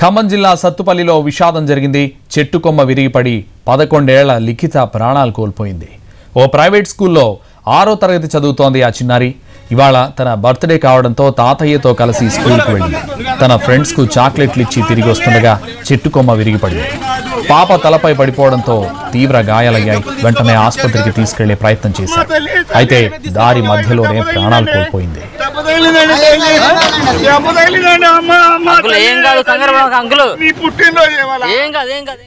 ఖమ్మం జిల్లా సత్తుపల్లిలో విషాదం జరిగింది. చెట్టు కొమ్మ విరిగిపడి పదకొండేళ్ళ లిఖిత ప్రాణాలు కోల్పోయింది. ఓ ప్రైవేట్ స్కూల్లో ఆరో తరగతి చదువుతోంది ఆ చిన్నారి. ఇవాళ తన బర్త్డే కావడంతో తాతయ్యతో కలిసి స్కూల్కు వెళ్ళింది. తన ఫ్రెండ్స్కు చాక్లెట్లు ఇచ్చి తిరిగి వస్తుండగా చెట్టు కొమ్మ విరిగిపడింది. పాప తలపై పడిపోవడంతో తీవ్ర గాయాలయ్యాయి. వెంటనే ఆసుపత్రికి తీసుకెళ్ళే ప్రయత్నం చేశారు. అయితే దారి మధ్యలోనే ప్రాణాలు కోల్పోయింది. ఏం కాదు కంగారు అంకుల్. నీ పుట్టినరోజు ఏం కాదు ఏం కాదు.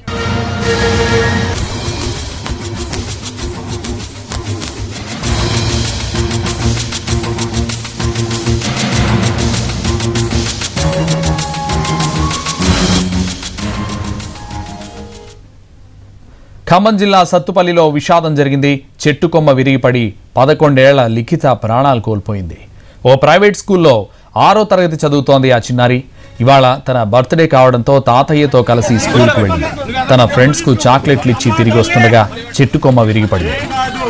ఖమ్మం జిల్లా సత్తుపల్లిలో విషాదం జరిగింది. చెట్టు కొమ్మ విరిగిపడి పదకొండేళ్ళ లిఖిత ప్రాణాలు కోల్పోయింది. ఓ ప్రైవేట్ స్కూల్లో ఆరో తరగతి చదువుతోంది ఆ చిన్నారి. ఇవాళ తన బర్త్డే కావడంతో తాతయ్యతో కలిసి స్కూల్కు వెళ్ళింది. తన ఫ్రెండ్స్కు చాక్లెట్లు ఇచ్చి తిరిగి వస్తుండగా చెట్టు కొమ్మ విరిగిపడింది.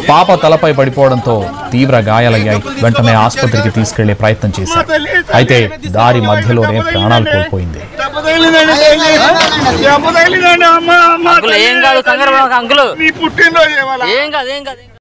పాప తలపై పడిపోవడంతో తీవ్ర గాయాలయ్యాయి. వెంటనే ఆసుపత్రికి తీసుకెళ్ళే ప్రయత్నం చేశారు. అయితే దారి మధ్యలోనే ప్రాణాలు కోల్పోయింది. ఏం కాదు ఏం కాదు.